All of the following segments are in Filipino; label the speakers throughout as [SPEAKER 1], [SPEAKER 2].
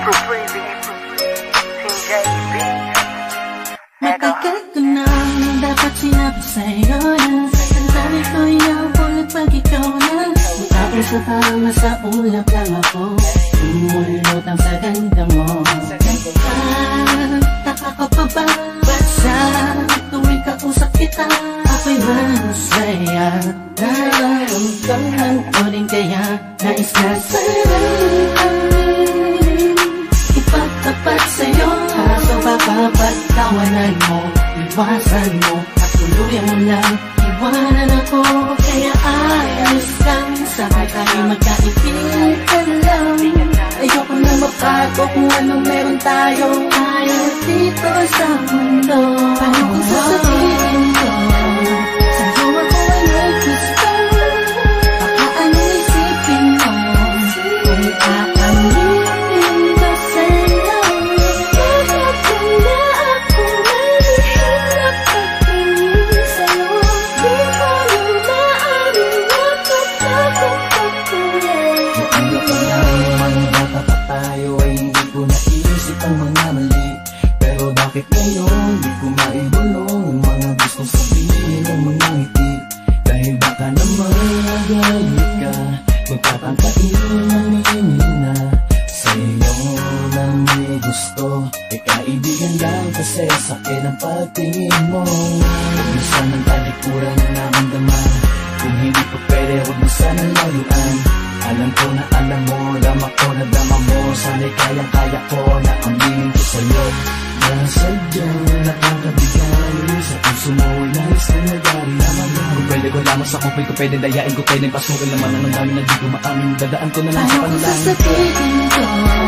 [SPEAKER 1] April Freebie, TJB
[SPEAKER 2] Napagat ko na ang dapat sinabi sa'yo na Ang dami ko inabulog pag ikaw na. Sabi sa parang nasa ulap lang ako. Tumulot ang sa ganda mo. Taka ka pa ba? Sa tuwing kausap kita Ako'y masaya. Nararamdaman ko din kaya Nais na sa'yo. I 在梦 Dadayain ko
[SPEAKER 3] kayo ng pasukin naman Ang dami na di ko maamin Dadaan ko na lang
[SPEAKER 2] Paano sa panalangin
[SPEAKER 3] Paano ko sasabihin ko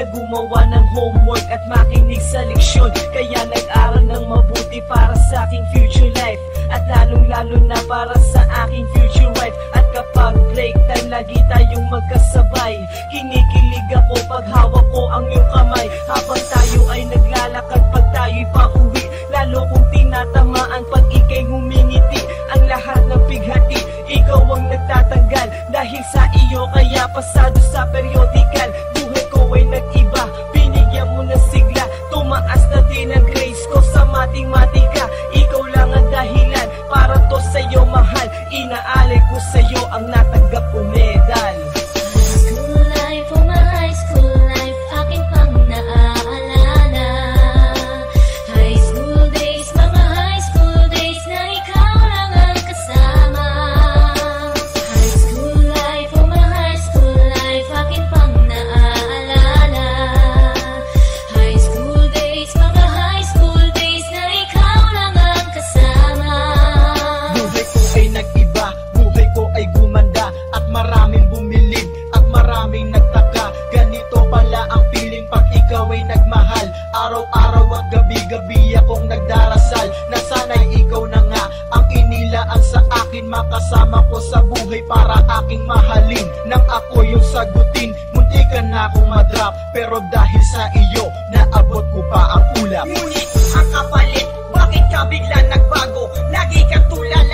[SPEAKER 2] na
[SPEAKER 4] gumawa ng homework at makinig sa leksyon. Kaya nag-aral ng mabuti para sa aking future life. At lalong lalo na para sa aking future wife. At kapag break time lagi tayong magkasabay. Kinikilig ako pag hawak ko ang iyong kamay. Habang tayo ay naglalakad pag tayo'y pauwi Lalo kong tinatamaan pag ikay humingiti Ang lahat ng pighati, ikaw ang nagtatanggal. Dahil sa iyo kaya pasado sa'yo ang natanggap ko medal
[SPEAKER 5] aking
[SPEAKER 6] mahalin Nang ako yung sagutin Muntikan na akong madrop Pero dahil sa iyo Naabot ko pa ang ulap
[SPEAKER 7] Ngunit ang kapalit, bakit ka bigla nagbago? Lagi ka tulala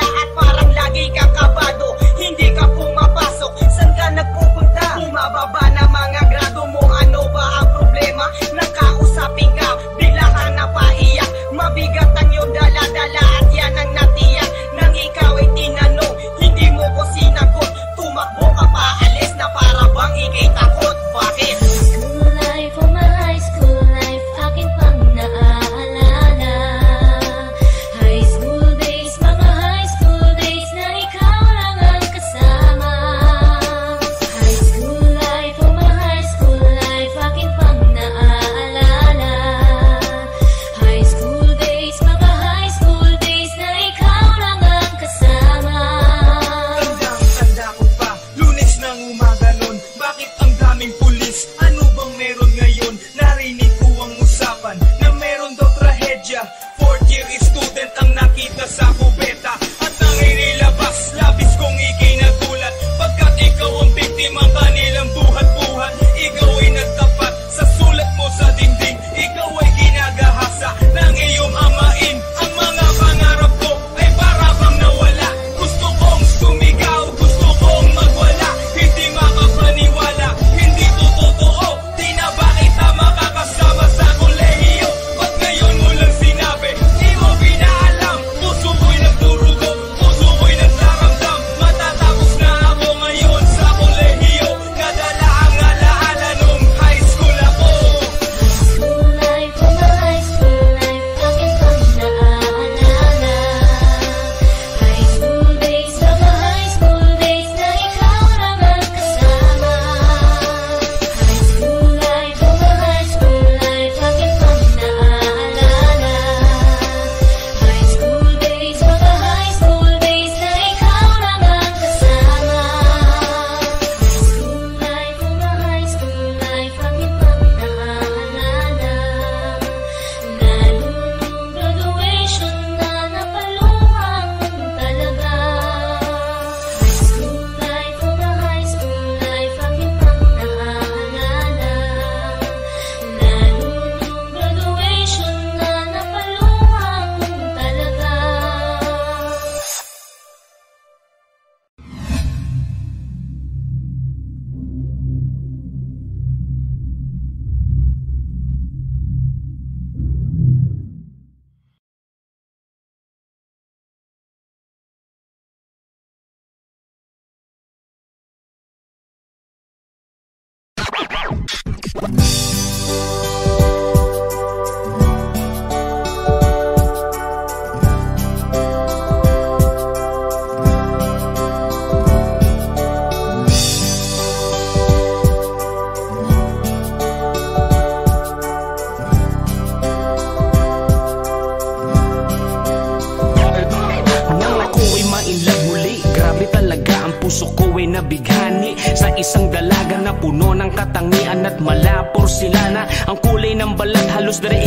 [SPEAKER 8] katangian At malapor sila na Ang kulay ng balat halos daraig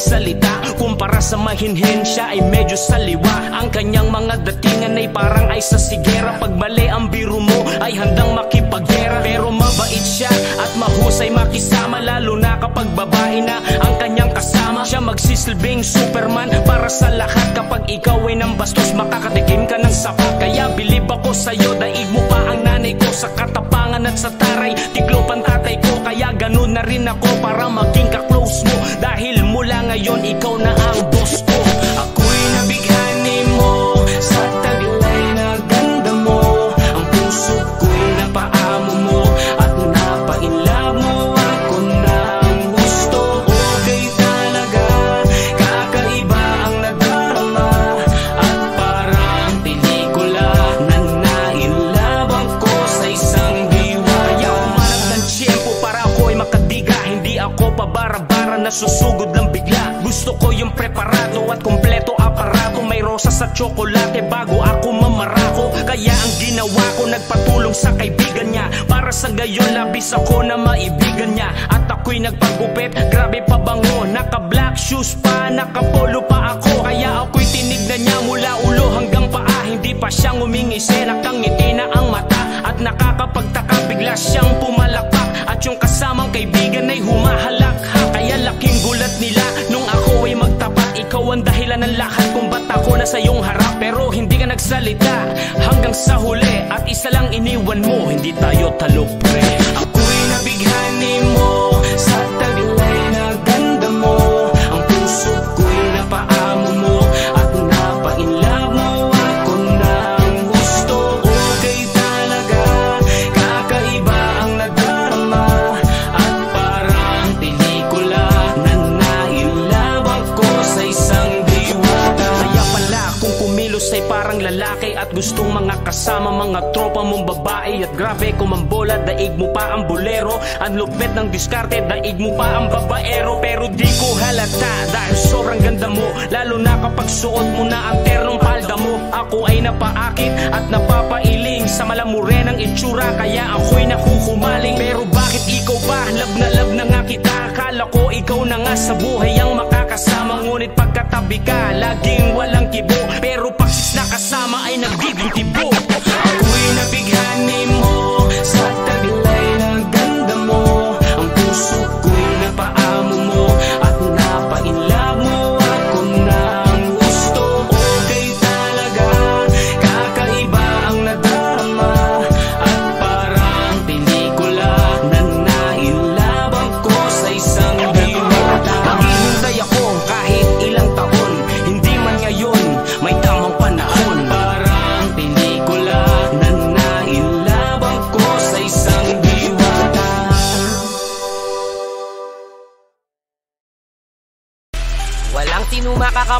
[SPEAKER 8] magsalita. Kumpara sa mahinhin siya ay medyo saliwa. Ang kanyang mga datingan ay parang ay sa sigera. Pag mali ang biro mo ay handang makipaggera. Pero mabait siya at mahusay makisama Lalo na kapag babae na ang kanyang kasama. Siya magsisilbing superman para sa lahat. Kapag ikaw ay nang bastos makakatikim ka ng sapat Kaya bilib ako sa'yo daig mo pa ang nanay ko Sa katapangan at sa taray. Tiklopan tatay ko Kaya ganun na rin ako para maging mula ngayon ikaw na ang boss At tsokolate bago ako mamarako. Kaya ang ginawa ko nagpatulong sa kaibigan niya. Para sa gayon labis ako na maibigan niya. At ako'y nagpagupit, grabe pa bango. Naka black shoes pa, naka polo pa ako. Kaya ako'y tinignan niya mula ulo hanggang paa. Pa siyang umingisi Nakangiti na ang mata. At nakakapagtaka bigla siyang pumalakpak. At yung kasamang kaibigan ay humahalak Kaya laking gulat nila nung ako ay magtapat Ikaw ang dahilan ng lahat ako na sa iyong harap Pero hindi ka nagsalita. Hanggang sa huli At isa lang iniwan mo, hindi tayo talo pre Ako'y nabighani mo gustong mga kasama mga tropa mong babae. At grabe kumambola, daig mo pa ang bolero. Ang lupit ng diskarte, daig mo pa ang babaero. Pero di ko halata dahil sobrang ganda mo. Lalo na kapag suot mo na ang ternong palda mo. Ako ay napaakit at napapailing Sa malamurenang itsura. Kaya ako'y nakukumaling. Pero bakit ikaw ba? Love na love na nga kita. Akala ko ikaw na nga sa buhay ang makakasama. Ngunit pagkatabi ka, laging walang kibo. Pero paksis na kasama ay nagiging tibo Ako'y nabighani mo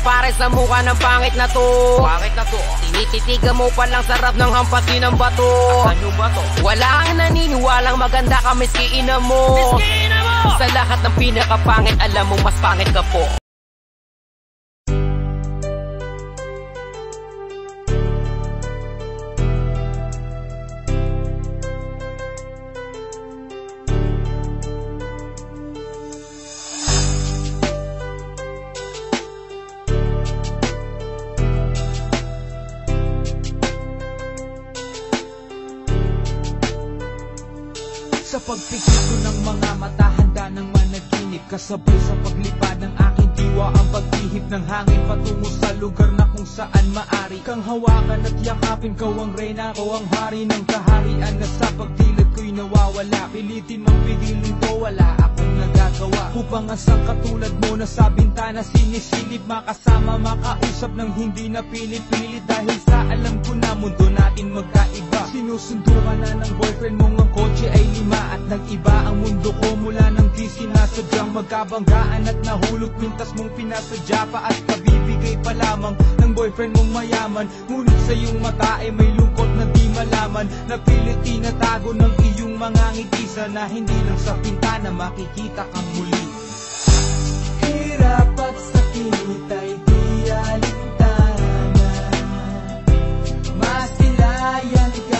[SPEAKER 9] makakapare sa mukha ng pangit na to. Pangit na to. Tinititigan mo palang sarap ng hampatin ng bato. Saan yung bato? Wala ang naniniwalang maganda ka miski ina mo. Miski ina mo! Sa lahat ng pinakapangit alam mo mas pangit ka po
[SPEAKER 10] pagpikit ko ng mga mata Handa ng managinip. Kasabay sa paglipad ng aking diwa Ang paghihip ng hangin Patungo sa lugar na kung saan maari. Kang hawakan at yakapin Kau ang reyna, ko ang hari ng kaharian. Na sa pagdilid ko'y nawawala Pilitin mang pigilin ko Wala akong nagagawa Upang asang katulad mo na sa bintana Sinisilip makasama makausap ng hindi na pilit-pilit Dahil sa alam ko na mundo natin magkaiba. Sinusundo ka na ng boyfriend mong ang kotse ay lima At nag-iba ang mundo ko mula nang di sinasadyang Magkabanggaan at nahulog pintas mong pinasadya pa At kabibigay pa lamang ng boyfriend mong mayaman. Ngunit sa iyong mata ay may lungkot na malaman Napilit tinatago ng iyong mga ngiti Sana hindi lang sa pintana makikita kang muli. Hirap at sakit ay di alintanan Masilayan ka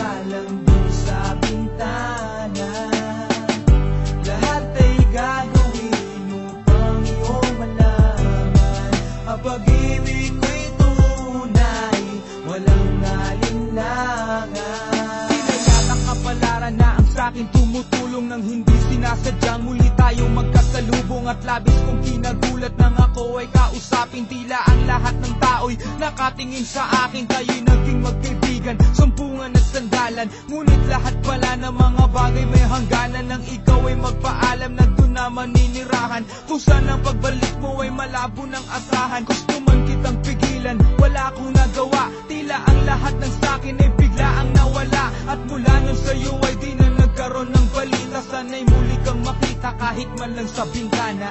[SPEAKER 10] sinasadyang muli tayong magkasalubong At labis kong kinagulat nang ako ay kausapin. Tila ang lahat ng tao'y nakatingin sa akin Tayo'y naging magkaibigan, sumpungan at sandalan. Ngunit lahat pala ng mga bagay may hangganan. Nang ikaw ay magpaalam na doon na maninirahan. Kung saan ang pagbalik mo ay malabo ng asahan. Gusto man kitang pigilan, wala akong nagawa. Tila ang lahat ng sakin ay bigla ang nawala. At mula nun sa'yo ay di na nagkaroon ng balita. Sana'y muli makita kahit man lang sa bintana.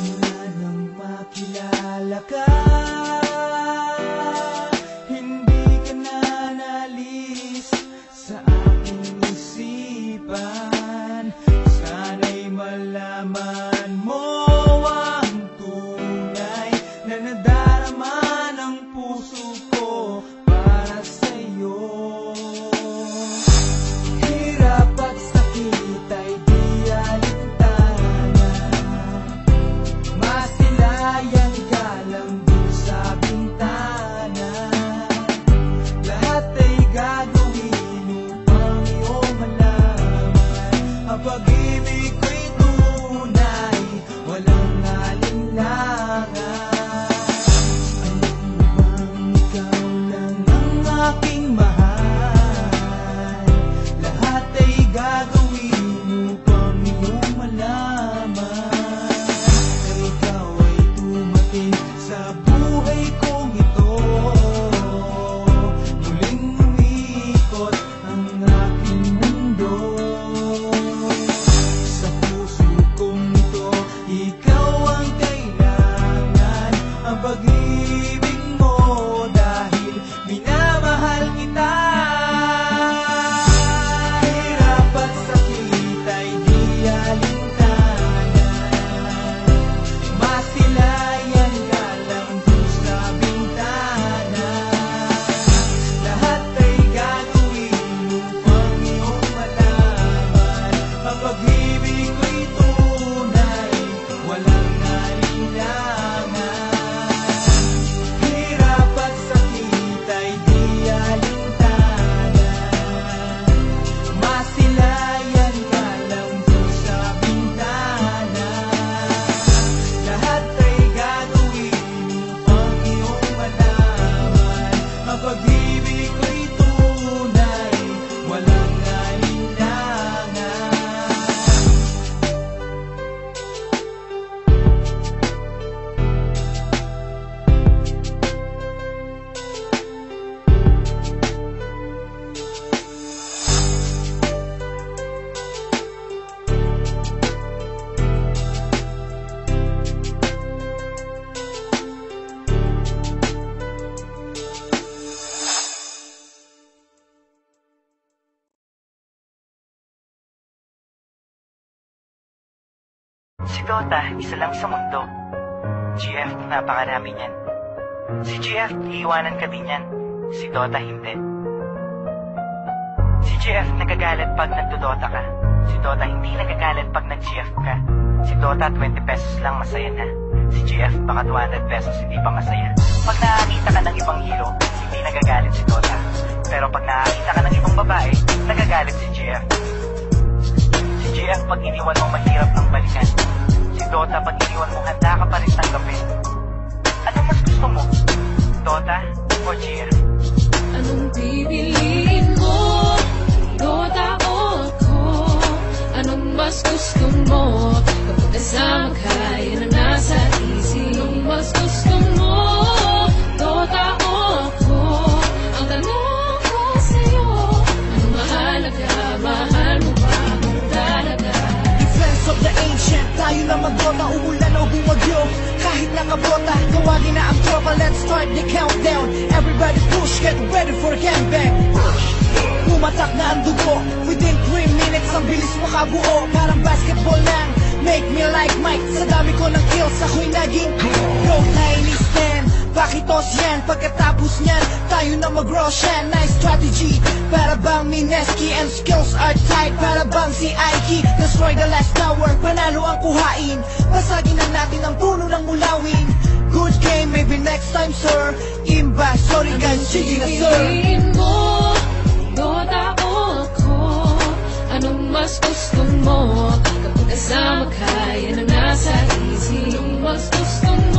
[SPEAKER 10] Mula nang makilala ka Hindi ka na sa aking isipan. Sana'y malaman mo Masilayan
[SPEAKER 11] Dota, isa lang sa mundo. GF, napakarami niyan. Si GF, iiwanan ka din yan. Si Dota, hindi. Si GF, nagagalit pag nagdodota ka. Si Dota, hindi nagagalit pag nag-GF ka. Si Dota, 20 pesos lang masaya na. Si GF, baka 200 pesos hindi pa masaya. Pag nakakita ka ng ibang hero, hindi nagagalit si Dota. Pero pag nakakita ka ng ibang babae, nagagalit si GF. Si GF, pag iniwan mo mahirap ang balikan. Dota, pag iniwan mo handa ka pa rin tanggapin. Ano mas gusto mo? Dota o GF?
[SPEAKER 12] Anong pipiliin mo? Dota o ako? Anong mas gusto mo? Kapag kasama ka, yan ang nasa isip Anong mas gusto mo?
[SPEAKER 13] Tayo na magdota, umulan o bumagyo. Kahit nakabota, tawagin na ang tropa. Let's start the countdown. Everybody push, get ready for gangbang Pumatak na ang dugo. Within 3 minutes, ang bilis makabuo. Parang basketball lang. Make me like Mike. Sa dami ko ng kills, ako'y naging Go tiny stand Pakitos yan, pagkatapos niyan Tayo na mag-Roshan, nice strategy. Para bang Mineski and skills are tight. Para bang si Aiki Destroy the last tower, panalo ang kuhain. Basagin na natin ang puno ng mulawin. Good game, maybe next time sir. Imba, sorry guys, sige na sir.
[SPEAKER 12] Mo, Dota o ako. Anong mas gusto mo? Kapag kasama ka, yan ang nasa isip. Anong mas gusto mo?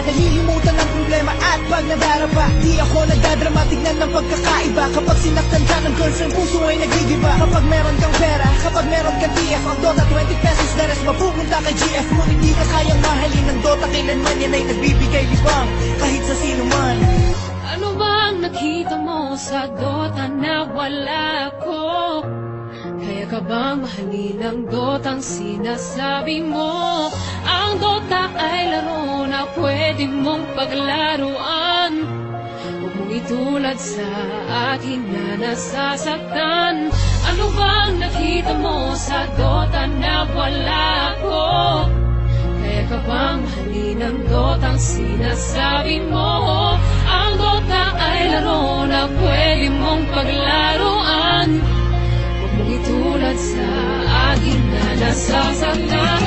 [SPEAKER 13] Nalilimutan ang problema at pag nadarapa Di ako nagdadrama, tignan ng pagkakaiba. Kapag sinaktan ka ng girlfriend, puso ay nagigiba Kapag meron kang pera, kapag meron kang TF Ang Dota 20 pesos, na rest mapupunta kay GF Ngunit di ka kayang mahalin ng Dota Kailanman yan ay nagbibigay libang Kahit sa sino man.
[SPEAKER 12] Ano ba ang nakita mo sa Dota na wala ko? Ka bang mahalin ang Dotang sinasabi mo? Ang Dota ay laro na pwede mong paglaruan Huwag mong itulad sa akin na nasasaktan Ano bang nakita mo sa Dota na wala ko? Kaya ka bang mahalin ang Dotang sinasabi mo? Ang Dota ay laro na pwede mong paglaruan Mong itulad sa akin na nasasaktan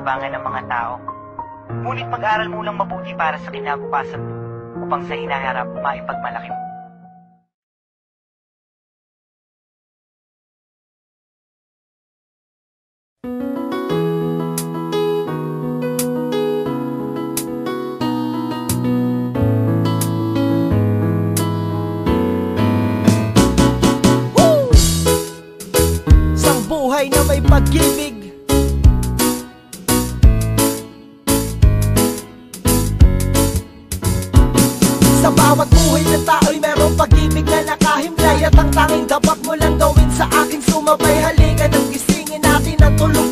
[SPEAKER 11] libangan ng mga tao. Ngunit mag-aral mo lang mabuti para sa kinabukasan mo upang sa hinaharap maipagmalaki mo.
[SPEAKER 13] Pag-ibig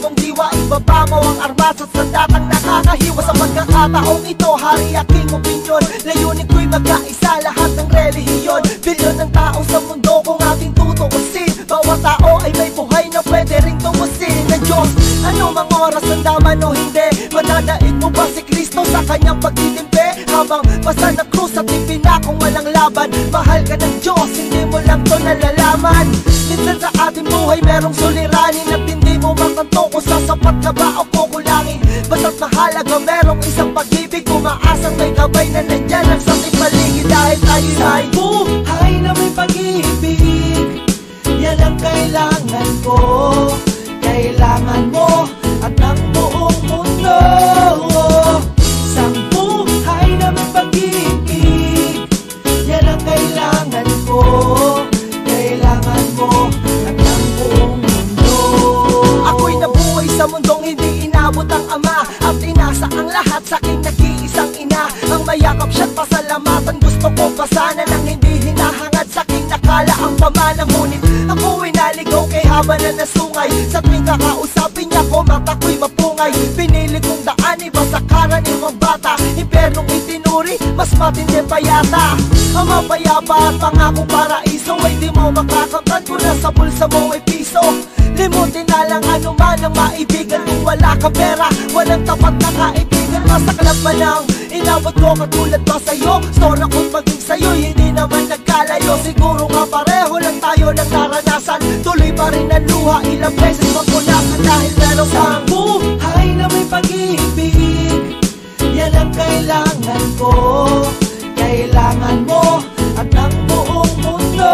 [SPEAKER 13] Halika nang gisingin natin ang tulog mo
[SPEAKER 14] pumasok sa datang nakakahiwa Sa pagkakataong ito, hari aking opinyon Layunin ko'y magkaisa lahat ng relihiyon. Bilyon ng tao sa mundo kung ating tutukusin Bawat tao ay may buhay na pwede ring tumusin. Ng Diyos Ano mang oras ang daman o hindi? Madadaig mo ba si Kristo sa kanyang pagtitimpi. Habang basta na krus at ipinakong walang laban Mahal ka ng Diyos, hindi mo lang to nalalaman. Minsan sa ating buhay merong suliranin Makanto kung sasapat ka ba o kukulangin. Basta't mahalaga merong isang pag-ibig Umaasang may gabay na nandyan ang sa paligid Dahil tayo ay walang tapat na kaibigan. Masaklap pa lang, inabot ko katulad ba sa'yo? Store ako't maging sa'yo, hindi naman nagkalayo. Siguro nga pareho lang tayo ng naranasan Tuloy pa rin ang luha, ilang beses magpunasan Dahil meron kang buhay na may pag-ibig. Yan ang kailangan ko. Kailangan mo at ang buong mundo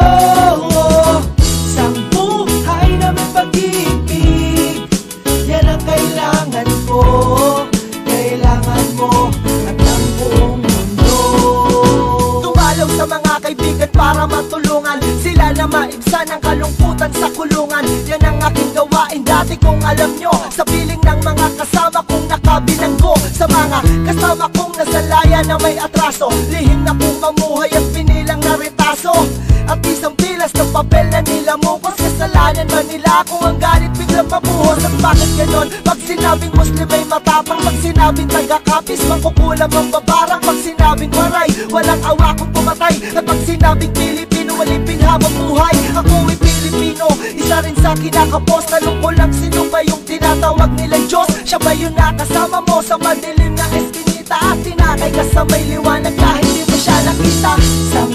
[SPEAKER 14] para matulungan. Sila na maibsan ang kalungkutan sa kulungan. Yan ang aking gawain. Dati kung alam nyo Sa piling ng mga kasama kong nakabilanggo Sa mga kasama kong nasa laya na may atraso Lihim na kong mamuhay at pinilang na retaso At isang pilas ng papel na nila mo Kas kasalanan man nila kung ang galit biglang mabuhos At bakit ganon? Pag sinabing Muslim ay matapang Pag sinabing taga-kapis mangkukulam ang babarang. Pag sinabing waray, walang awa kung pumatay. At pag sinabing Pilipino, walipin habang buhay Ako ay Pilipino, isa rin sa kinakapos Tanong ko lang sino ba yung tinatawag nilang Diyos? Siya ba yung nakasama mo sa madilim na eskinita? At tinakay ka sa may liwanag kahit di mo siya nakita. Isang